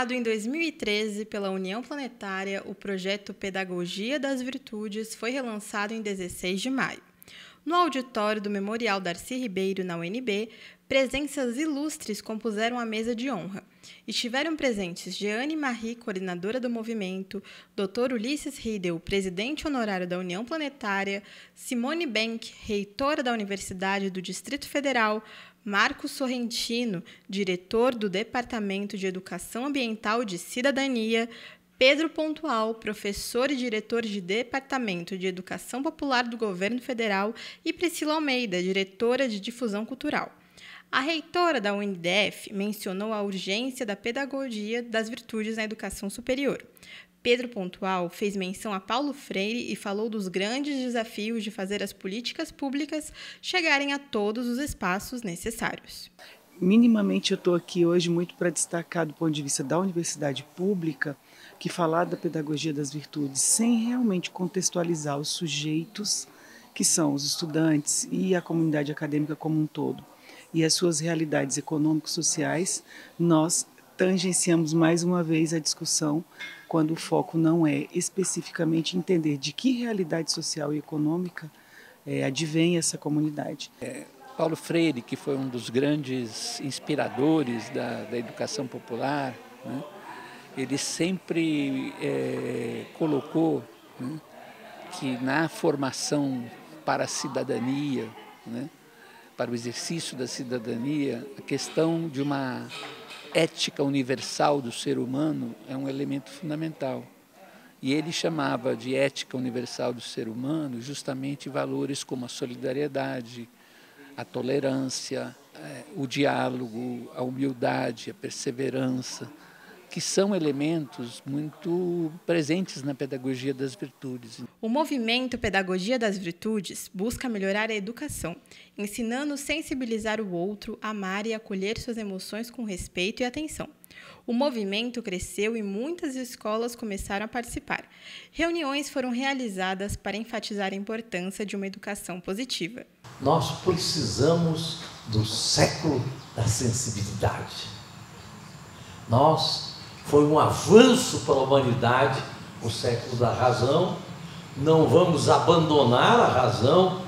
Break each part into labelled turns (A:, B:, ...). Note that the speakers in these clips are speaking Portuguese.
A: Lançado em 2013 pela União Planetária, o projeto Pedagogia das Virtudes foi relançado em 16 de maio. No auditório do Memorial Darcy Ribeiro, na UNB, presenças ilustres compuseram a mesa de honra. Estiveram presentes Jeane Marie, coordenadora do movimento, Dr. Ulisses Riedel, presidente honorário da União Planetária, Simone Bank, reitora da Universidade do Distrito Federal, Marcos Sorrentino, diretor do Departamento de Educação Ambiental de Cidadania, Pedro Pontual, professor e diretor de Departamento de Educação Popular do Governo Federal, e Priscila Almeida, diretora de Difusão Cultural. A reitora da UNDF mencionou a urgência da pedagogia das virtudes na educação superior. Pedro Pontual fez menção a Paulo Freire e falou dos grandes desafios de fazer as políticas públicas chegarem a todos os espaços necessários.
B: Minimamente, eu estou aqui hoje muito para destacar, do ponto de vista da universidade pública, que falar da pedagogia das virtudes sem realmente contextualizar os sujeitos, que são os estudantes e a comunidade acadêmica como um todo, e as suas realidades econômico-sociais, nós tangenciamos mais uma vez a discussão quando o foco não é especificamente entender de que realidade social e econômica é, advém essa comunidade.
C: É, Paulo Freire, que foi um dos grandes inspiradores da, da educação popular, né? ele sempre é, colocou né, que na formação para a cidadania, né, para o exercício da cidadania, a questão de uma ética universal do ser humano é um elemento fundamental. E ele chamava de ética universal do ser humano justamente valores como a solidariedade, a tolerância, é, o diálogo, a humildade, a perseverança que são elementos muito presentes na pedagogia das virtudes.
A: O movimento Pedagogia das Virtudes busca melhorar a educação, ensinando sensibilizar o outro, amar e acolher suas emoções com respeito e atenção. O movimento cresceu e muitas escolas começaram a participar. Reuniões foram realizadas para enfatizar a importância de uma educação positiva.
D: Nós precisamos do século da sensibilidade. Nós foi um avanço para a humanidade, o século da razão. Não vamos abandonar a razão,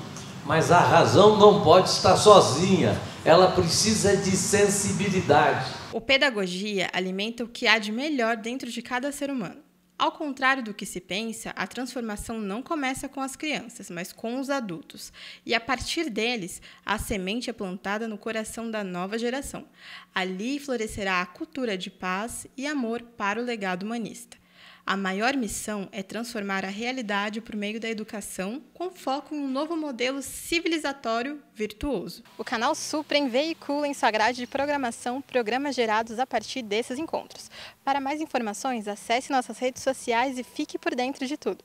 D: mas a razão não pode estar sozinha, ela precisa de sensibilidade.
A: O pedagogia alimenta o que há de melhor dentro de cada ser humano. Ao contrário do que se pensa, a transformação não começa com as crianças, mas com os adultos. E a partir deles, a semente é plantada no coração da nova geração. Ali florescerá a cultura de paz e amor para o legado humanista. A maior missão é transformar a realidade por meio da educação, com foco em um novo modelo civilizatório virtuoso. O canal Suprem veicula em sua grade de programação programas gerados a partir desses encontros. Para mais informações, acesse nossas redes sociais e fique por dentro de tudo.